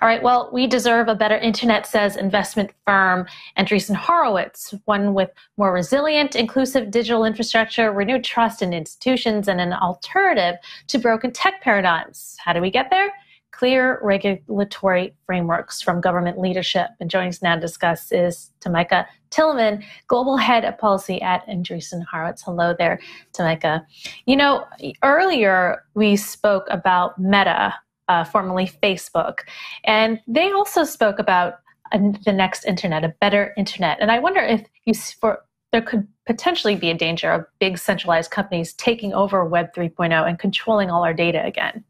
All right, well, we deserve a better internet, says investment firm Andreessen Horowitz, one with more resilient, inclusive digital infrastructure, renewed trust in institutions, and an alternative to broken tech paradigms. How do we get there? Clear regulatory frameworks from government leadership. And joining us now to discuss is Tomicah Tillemann, Global Head of Policy at Andreessen Horowitz. Hello there, Tomicah. You know, earlier we spoke about Meta, uh, formerly Facebook, and they also spoke about uh, the next internet, a better internet. And I wonder if you for there could potentially be a danger of big centralized companies taking over Web 3.0 and controlling all our data again.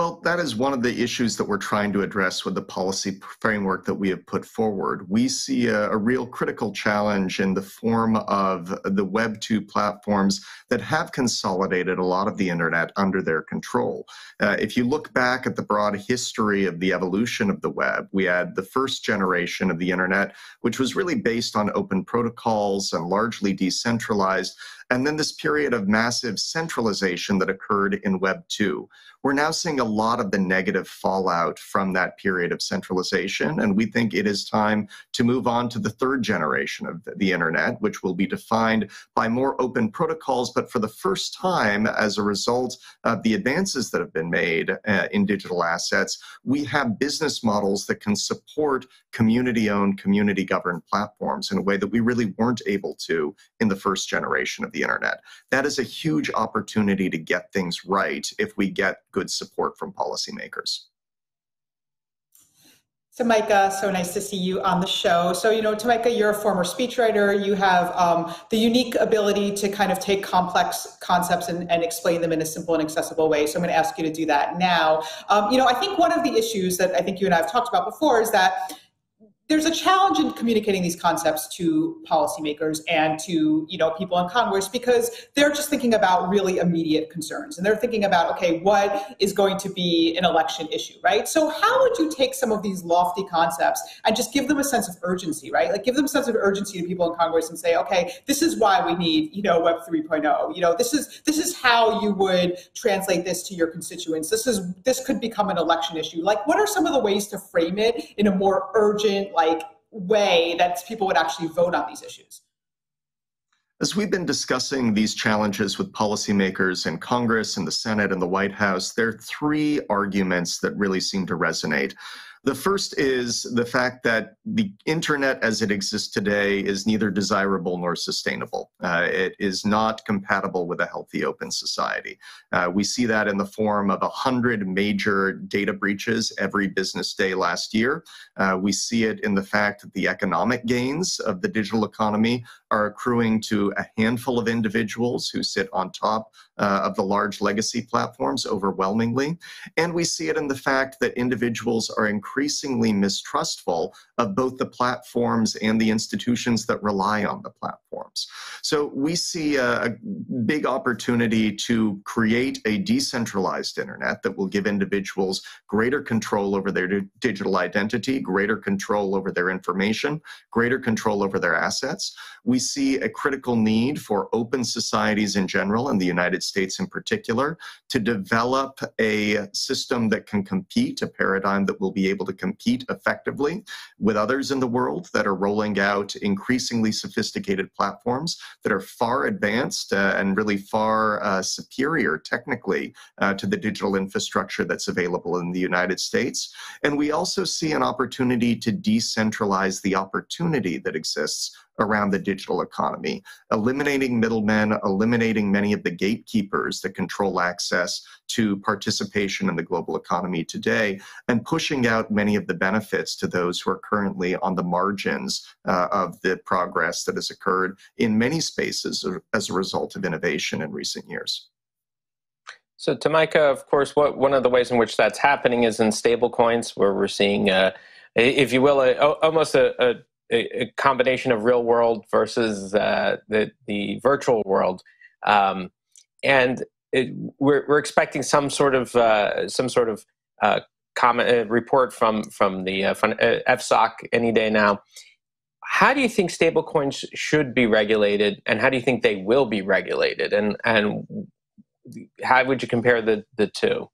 Well, that is one of the issues that we're trying to address with the policy framework that we have put forward. We see a, a, real critical challenge in the form of the Web 2 platforms that have consolidated a lot of the internet under their control. Uh, if you look back at the broad history of the evolution of the web, we had the first generation of the internet, which was really based on open protocols and largely decentralized. And then this period of massive centralization that occurred in Web 2. We're now seeing a lot of the negative fallout from that period of centralization. And we think it is time to move on to the third generation of the internet, which will be defined by more open protocols. But for the first time, as a result of the advances that have been made uh, in digital assets, we have business models that can support community owned, community governed platforms in a way that we really weren't able to in the first generation of the internet. That is a huge opportunity to get things right if we get good support from policymakers. Tomicah, so nice to see you on the show. So, you know, Tomicah, you're a former speechwriter. You have um, the unique ability to kind of take complex concepts and, and, explain them in a simple and accessible way. So, I'm going to ask you to do that now. Um, you know, I think one of the issues that I think you and I have talked about before is that there's a challenge in communicating these concepts to policymakers and to you know people in Congress because they're just thinking about really immediate concerns and they're thinking about okay what is going to be an election issue right? So how would you take some of these lofty concepts and just give them a sense of urgency right? Like give them a sense of urgency to people in Congress and say okay this is why we need you know web 3.0 you know this is this is how you would translate this to your constituents. This is this could become an election issue. Like what are some of the ways to frame it in a more urgent like way that people would actually vote on these issues. As we've been discussing these challenges with policymakers in Congress and the Senate and the White House, there are three arguments that really seem to resonate. The first is the fact that the internet as it exists today is neither desirable nor sustainable. Uh, it is not compatible with a healthy open society. Uh, we see that in the form of 100 major data breaches every business day last year. Uh, we see it in the fact that the economic gains of the digital economy are accruing to a handful of individuals who sit on top uh, of the large legacy platforms overwhelmingly. And we see it in the fact that individuals are increasingly mistrustful of both the platforms and the institutions that rely on the platforms. So we see a, a big opportunity to create a decentralized internet that will give individuals greater control over their digital identity, greater control over their information, greater control over their assets. We see a critical need for open societies in general, and the United States in particular, to develop a system that can compete, a paradigm that will be able to compete effectively with others in the world that are rolling out increasingly sophisticated platforms that are far advanced uh, and really far uh, superior technically uh, to the digital infrastructure that's available in the United States. And we also see an opportunity to decentralize the opportunity that exists around the digital economy, eliminating middlemen, eliminating many of the gatekeepers that control access to participation in the global economy today, and pushing out many of the benefits to those who are currently on the margins uh, of the progress that has occurred in many spaces as a result of innovation in recent years. So, Tomicah, of course, what, one of the ways in which that's happening is in stablecoins, where we're seeing, uh, if you will, a, almost a, a a, a combination of real world versus uh, the the virtual world, um, and it, we're we're expecting some sort of uh, some sort of uh, comment uh, report from from the uh, uh, FSOC any day now. How do you think stablecoins should be regulated, and how do you think they will be regulated, and and how would you compare the the two?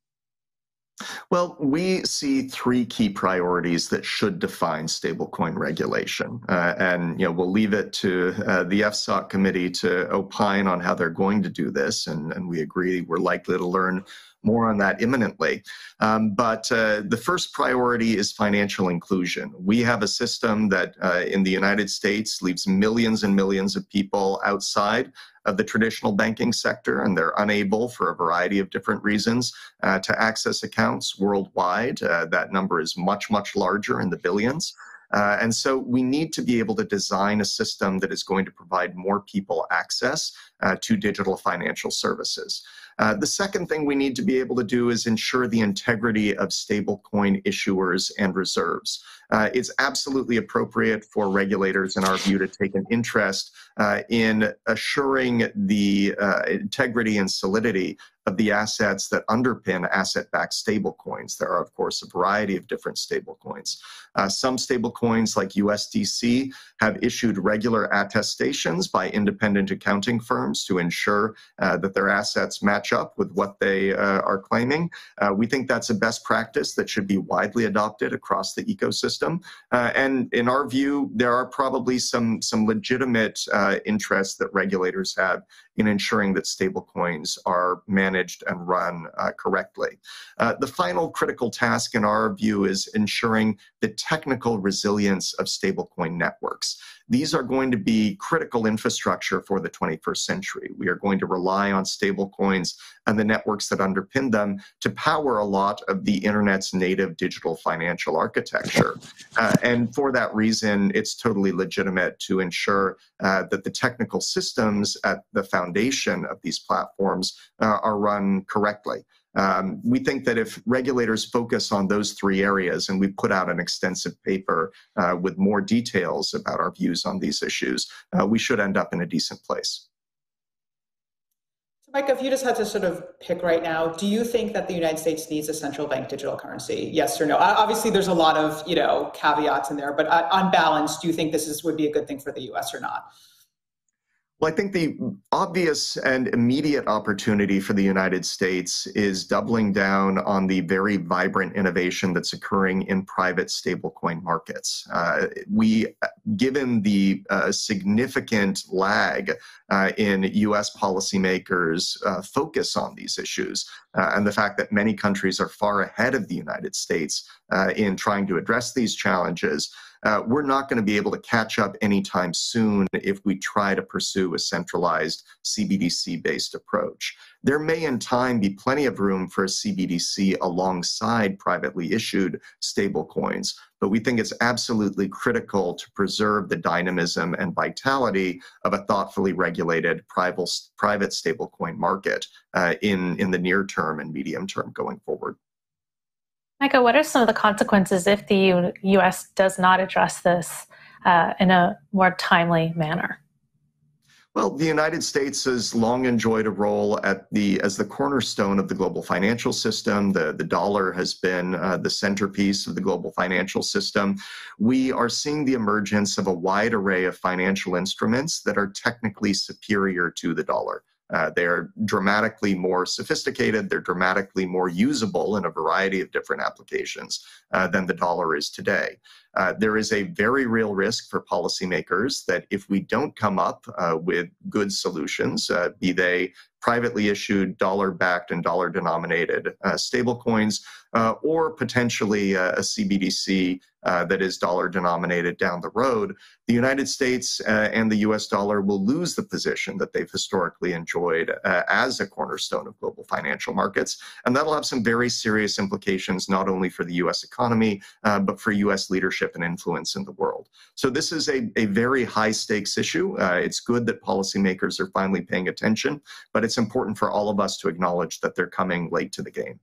Well, we see three key priorities that should define stablecoin regulation. Uh, and you know, we'll leave it to uh, the FSOC committee to opine on how they're going to do this. And, and we agree we're likely to learn more on that imminently. Um, but uh, the first priority is financial inclusion. We have a system that uh, in the United States leaves millions and millions of people outside of the traditional banking sector, and they're unable, for a variety of different reasons, uh, to access accounts worldwide. Uh, that number is much, much larger in the billions. Uh, and so we need to be able to design a system that is going to provide more people access uh, to digital financial services. Uh, the second thing we need to be able to do is ensure the integrity of stablecoin issuers and reserves. Uh, it's absolutely appropriate for regulators, in our view, to take an interest uh, in assuring the uh, integrity and solidity of the assets that underpin asset-backed stablecoins. There are, of course, a variety of different stablecoins. Uh, some stablecoins, like USDC, have issued regular attestations by independent accounting firms to ensure uh, that their assets match up with what they uh, are claiming. Uh, we think that's a best practice that should be widely adopted across the ecosystem. Uh, and in our view, there are probably some, some legitimate uh, interests that regulators have in ensuring that stablecoins are managed and run uh, correctly. Uh, the final critical task, in our view, is ensuring the technical resilience of stablecoin networks. These are going to be critical infrastructure for the 21st century. We are going to rely on stablecoins and the networks that underpin them to power a lot of the internet's native digital financial architecture. Uh, and for that reason, it's totally legitimate to ensure uh, that the technical systems at the foundation of these platforms uh, are run correctly. Um, we think that if regulators focus on those three areas, and we put out an extensive paper uh, with more details about our views on these issues, uh, we should end up in a decent place. So, Mike, if you just had to sort of pick right now, do you think that the United States needs a central bank digital currency? Yes or no? Obviously, there's a lot of you know caveats in there, but uh, on balance, do you think this is would be a good thing for the U.S. or not? Well, I think the obvious and immediate opportunity for the United States is doubling down on the very vibrant innovation that's occurring in private stablecoin markets. Uh, we, given the uh, significant lag uh, in U.S. policymakers' uh, focus on these issues, uh, and the fact that many countries are far ahead of the United States uh, in trying to address these challenges, uh, we're not going to be able to catch up anytime soon if we try to pursue a centralized CBDC based approach. There may in time be plenty of room for a CBDC alongside privately issued stablecoins, but we think it's absolutely critical to preserve the dynamism and vitality of a thoughtfully regulated private, private stablecoin market uh, in, in the near term and medium term going forward. Micah, what are some of the consequences if the U- U.S. does not address this uh, in a more timely manner? Well, the United States has long enjoyed a role at the as the cornerstone of the global financial system. The, the dollar has been uh, the centerpiece of the global financial system. We are seeing the emergence of a wide array of financial instruments that are technically superior to the dollar. Uh, they're dramatically more sophisticated, they're dramatically more usable in a variety of different applications uh, than the dollar is today. Uh, there is a very real risk for policymakers that if we don't come up uh, with good solutions, uh, be they privately issued dollar backed and dollar denominated uh, stablecoins, uh, or potentially a, CBDC that is dollar denominated down the road, the United States and the US dollar will lose the position that they've historically enjoyed as a cornerstone of global financial markets. And that'll have some very serious implications, not only for the US economy, uh, but for US leadership and influence in the world. So this is a, a very high stakes issue. it's good that policymakers are finally paying attention, but it's important for all of us to acknowledge that they're coming late to the game.